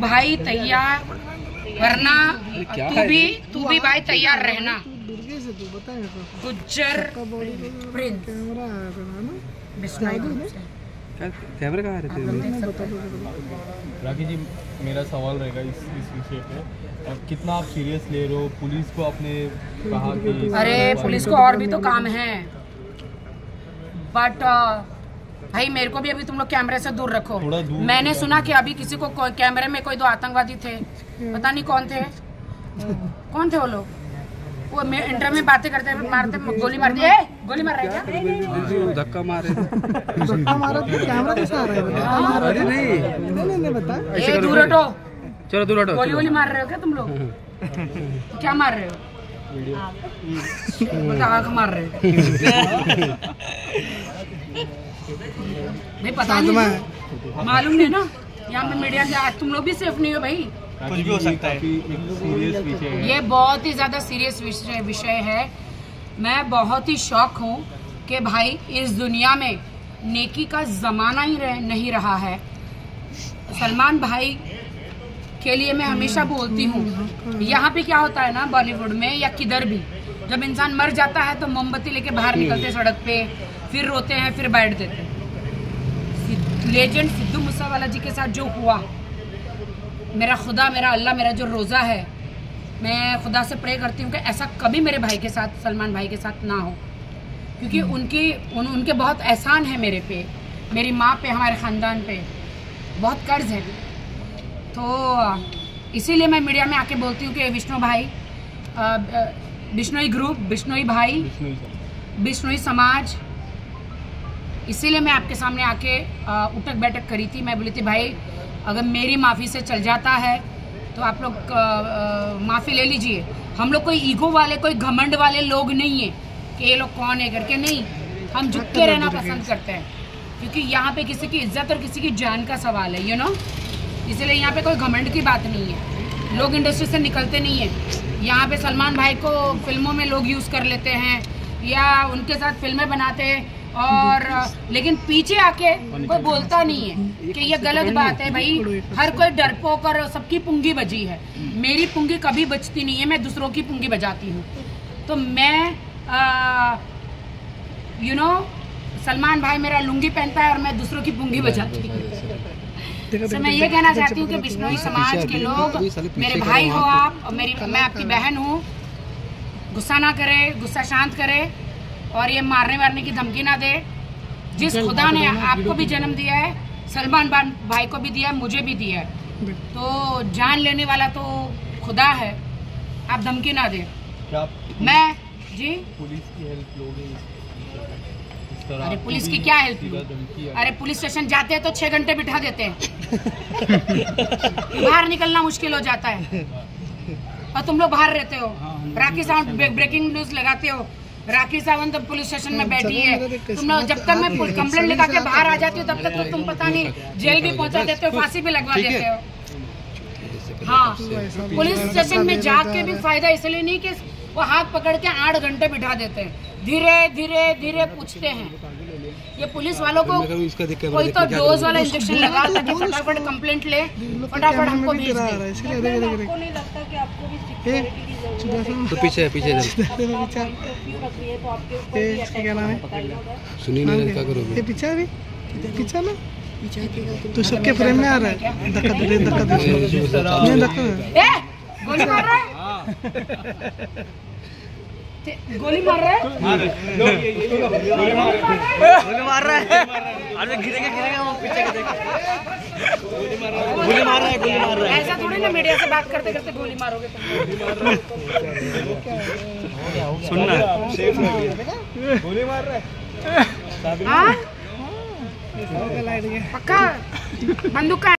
भाई तैयार वरना तू भी तू भी भाई तैयार रहना। तू गुज्जर कैमरा तो कहाँ रहते हैं राखी जी मेरा सवाल रहेगा इस इस विषय पे। अ, कितना आप सीरियस ले रहे हो? पुलिस को आपने कहा कि अरे पुलिस को और भी तो काम है। बट भाई मेरे को भी अभी तुम लोग कैमरे से दूर रखो। थोड़ा दूर मैंने सुना कि अभी किसी को कैमरे में कोई दो आतंकवादी थे। पता नहीं कौन थे। कौन थे वो लोग? वो इंटरव्यू में बातें करते मारते गोली मार दी। ए, गोली मार रहे क्या? धक्का मारे धक्का मारा तो कैमरा कैसा आ रहा है। अरे नहीं। नहीं बता। ए दूर हटो। चलो दूर हटो। गोली वोली मार रहे हो क्या तुम लोग? क्या मार रहे हो? बता मार रहे हो। नहीं पता नहीं। है मालूम नहीं ना। यहाँ पे मीडिया से आज तुम लोग भी सेफ़ नहीं हो भाई। कुछ भी हो सकता है। एक सीरियस विषय है। ये बहुत ही ज़्यादा सीरियस विषय विषय है। मैं बहुत ही शौक हूँ कि भाई इस दुनिया में नेकी का जमाना ही रह, नहीं रहा है। सलमान भाई के लिए मैं हमेशा बोलती हूँ यहाँ पे क्या होता है ना बॉलीवुड में या किधर भी जब इंसान मर जाता है तो मोमबत्ती लेके बाहर निकलते सड़क पे फिर रोते हैं फिर बैठ देते हैं। लेजेंड सिद्धू मूसावाला जी के साथ जो हुआ मेरा खुदा मेरा अल्लाह मेरा जो रोज़ा है मैं खुदा से प्रे करती हूँ कि ऐसा कभी मेरे भाई के साथ सलमान भाई के साथ ना हो। क्योंकि उनकी उन, उनके बहुत एहसान है मेरे पे मेरी माँ पे हमारे ख़ानदान पे बहुत कर्ज है। तो इसीलिए मैं मीडिया में आके बोलती हूँ कि विष्णु भाई बिश्नोई ग्रुप बिश्नोई भाई बिश्नोई समाज इसीलिए मैं आपके सामने आके उठक बैठक करी थी। मैं बोली थी भाई अगर मेरी माफ़ी से चल जाता है तो आप लोग माफ़ी ले लीजिए। हम लोग कोई ईगो वाले कोई घमंड वाले लोग नहीं है कि ये लोग कौन है करके नहीं हम झुक के रहना पसंद करते हैं क्योंकि यहाँ पे किसी की इज़्ज़त और किसी की जान का सवाल है यू नो इसलिए यहाँ पे कोई घमंड की बात नहीं है। लोग इंडस्ट्री से निकलते नहीं है। यहाँ पे सलमान भाई को फ़िल्मों में लोग यूज़ कर लेते हैं या उनके साथ फ़िल्में बनाते हैं। और लेकिन पीछे आके कोई बोलता नहीं है कि ये गलत बात है भाई हर कोई डरपोक और सबकी पुंगी बजी है। मेरी पुंगी कभी बचती नहीं है मैं दूसरों की पुंगी बजाती हूँ। तो मैं यू नो सलमान भाई मेरा लुंगी पहनता है और मैं दूसरों की पुंगी बजाती हूँ। तो मैं ये कहना चाहती हूँ कि बिश्नोई समाज के लोग मेरे भाई हो आप और मेरी मैं आपकी बहन हूँ गुस्सा ना करे गुस्सा शांत करे। और ये मारने वारने की धमकी ना दे। जिस खुदा ने आपको भी जन्म दिया है सलमान भाई को भी दिया है मुझे भी दिया है। तो जान लेने वाला तो खुदा है। आप धमकी ना दे। मैं जी? पुलिस की हेल्प लोगे इस- इस तरह अरे पुलिस की क्या हेल्प है। अरे पुलिस स्टेशन जाते हैं तो छह घंटे बिठा देते हैं। बाहर निकलना मुश्किल हो जाता है। और तुम लोग बाहर रहते हो। राखी साउंड ब्रेकिंग न्यूज़ लगाते हो। राखी सावंत पुलिस स्टेशन में बैठी है। तुम लोग जब तक मैं कंप्लेंट लगा के बाहर आ जाती हूँ तब तक तो तुम पता नहीं जेल भी पहुँचा देते हो फांसी भी लगवा देते हो। हाँ पुलिस स्टेशन में जाके भी फ़ायदा इसलिए नहीं कि वो हाथ पकड़ के आठ घंटे बिठा देते हैं। धीरे धीरे धीरे पूछते हैं। ये पुलिस वालों को कोई तो डोज वाला इंजेक्शन लगा ताकि फटाफट कंप्लेंट ले फटाफट हमको भेज दे। रहा है इसलिए देख देख देख आपको नहीं लगता कि आपको भी ए सिक्योरिटी की ज़रूरत सुधा सुन तो पीछे पीछे चल देखो पीछे कर्फ्यू रख रही है। तो आपके ऊपर ए भी इसका अटैक क्या नाम है होगा ही? सुनी पीछे पीछे ना सबके फ्रेम रहा है। धक्का दे दे, धक्का दे नहीं धक्का दे ए गोली मार रहा है गोली मार रहा है। ऐसा थोड़ी ना मीडिया से बात करते करते गोली मारोगे तुम। सुनना गोली मार रहा है। हाँ? लाइट पक्का? बंदूक का